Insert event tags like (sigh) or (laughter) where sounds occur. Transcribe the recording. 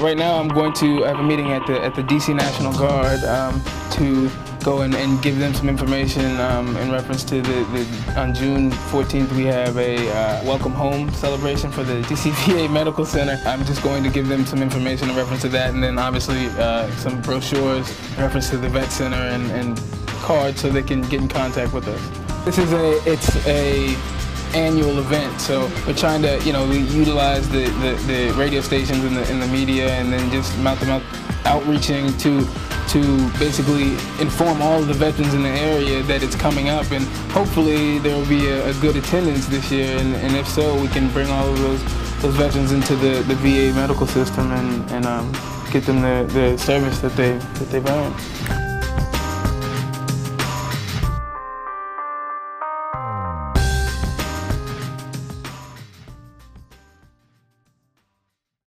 Right now, I'm going to have a meeting at the at the DC National Guard um, to go in and give them some information um, in reference to the, the, on June 14th we have a uh, welcome home celebration for the (laughs) DC VA Medical Center. I'm just going to give them some information in reference to that and then obviously uh, some brochures in reference to the vet center and, and cards so they can get in contact with us. This is a it's a annual event. So we're trying to, you know, utilize the, the, the radio stations and the, and the media and then just mouth-to-mouth outreaching to to basically inform all of the veterans in the area that it's coming up and hopefully there will be a, a good attendance this year and, and, if so we can bring all of those those veterans into the, the VA medical system and, and um, get them the, the service that they that they've earned.